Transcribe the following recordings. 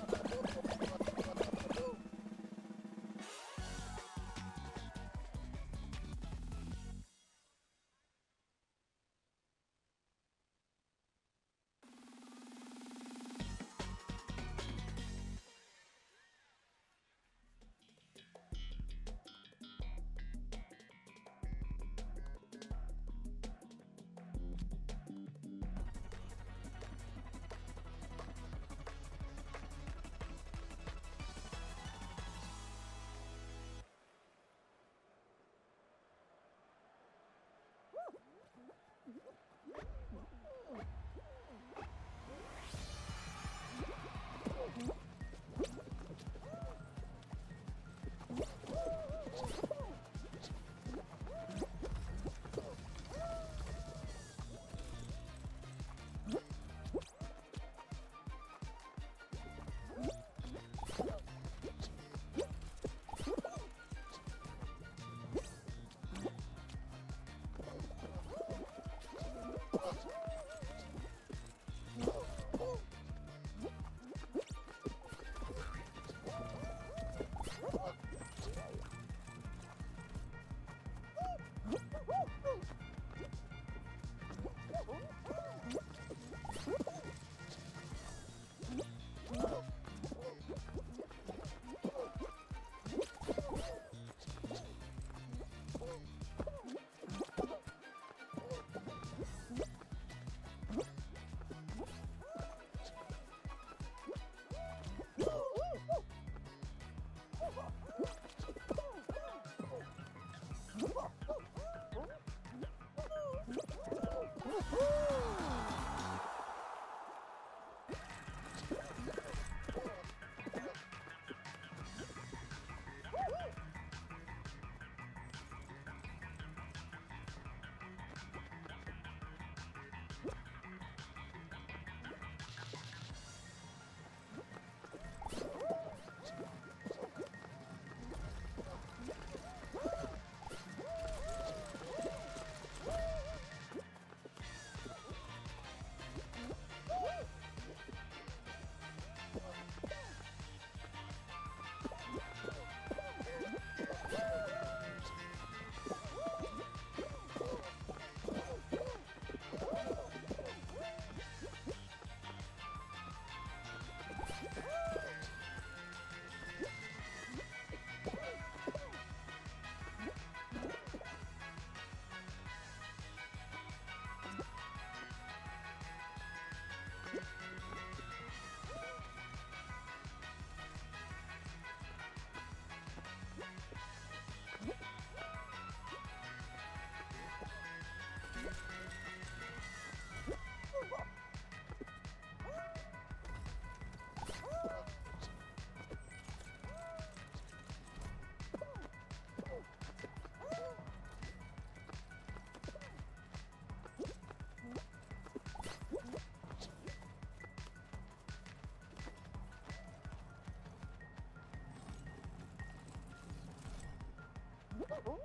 ちょっと待って。Woohoo! Oh,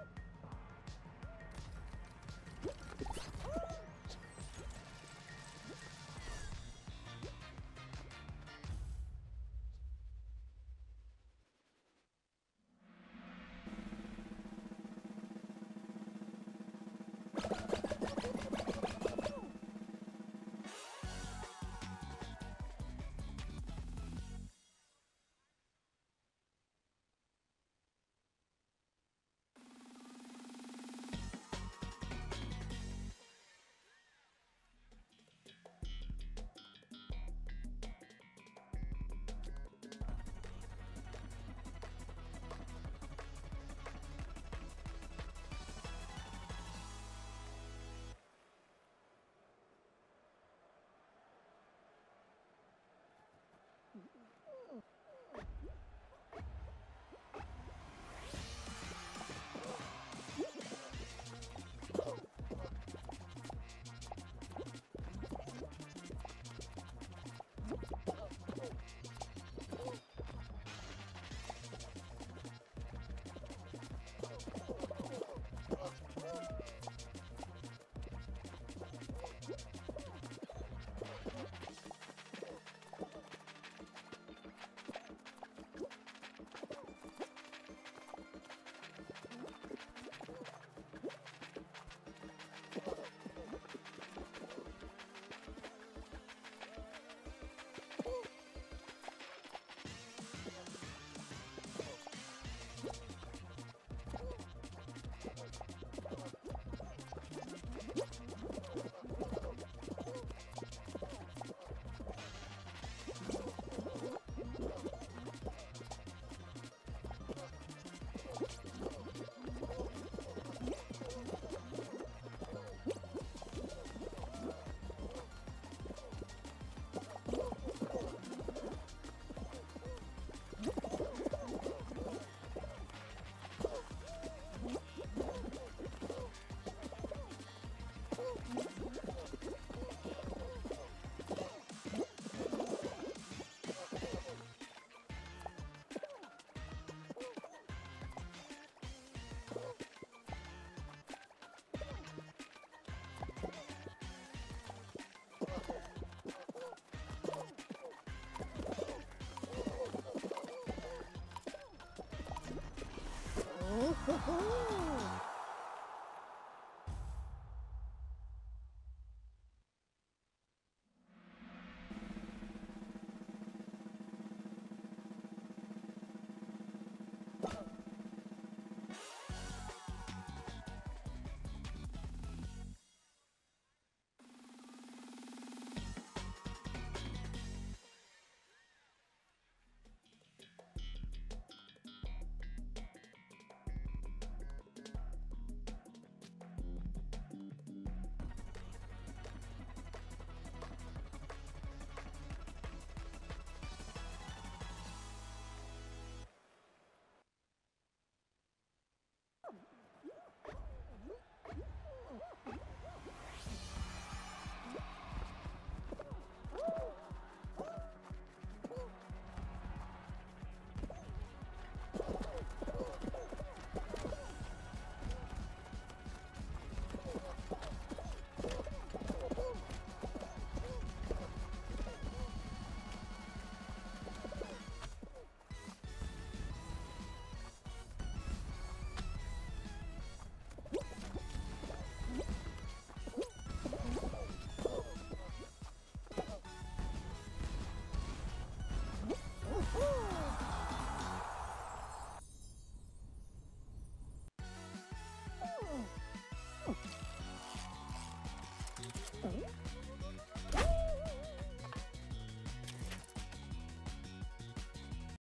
Ho-ho!